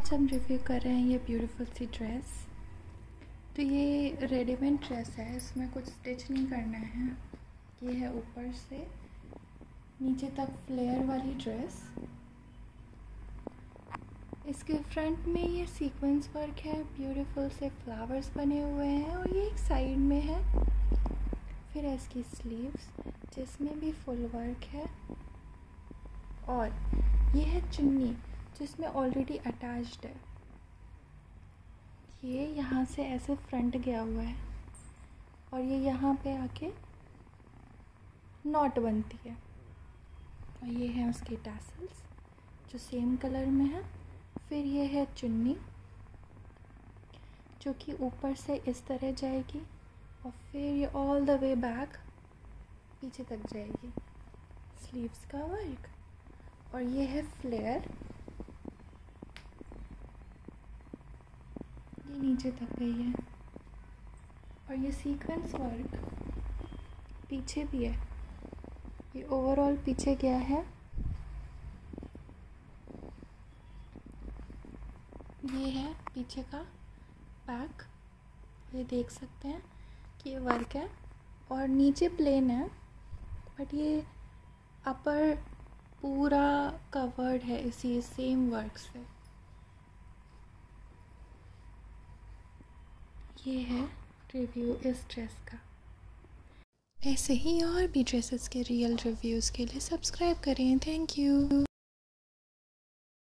आज हम रिव्यू कर रहे हैं ये ब्यूटीफुल सी ड्रेस तो ये रेडीमेड ड्रेस है, इसमें कुछ स्टिच नहीं करना है. ये है ऊपर से, नीचे तक फ्लेयर वाली ड्रेस इसके फ्रंट में ये सीक्वेंस वर्क है ब्यूटीफुल से फ्लावर्स बने हुए हैं और ये एक साइड में है. फिर है इसकी स्लीव्स जिसमें भी फुल वर्क है. और ये है चुन्नी. जिसमें ऑलरेडी अटैच्ड है। ये यहाँ से ऐसे फ्रंट गया हुआ है और ये यहाँ पे आके नॉट बनती है। और ये है उसके टैसल्स जो सेम कलर में है। फिर ये है चुन्नी, जो कि ऊपर से इस तरह जाएगी और फिर ये ऑल द वे बैक पीछे तक जाएगी। स्लीव्स का वर्क और ये है फ्लेयर ये नीचे तक गई है। और ये सीक्वेंस वर्क पीछे भी है। ये ओवरऑल पीछे गया है। ये है पीछे का बैक ये देख सकते हैं कि ये वर्क है। और नीचे प्लेन है बट ये अपर पूरा कवर्ड है इसी सेम वर्क से। ये है रिव्यू इस ड्रेस का। ऐसे ही और भी ड्रेसेस के रियल रिव्यूज़ के लिए सब्सक्राइब करें। Thank you